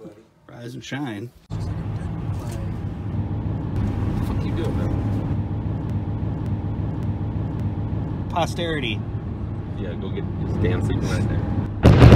Buddy. Rise and shine. What the fuck you doing, man? Posterity. Yeah, go get his damn right there.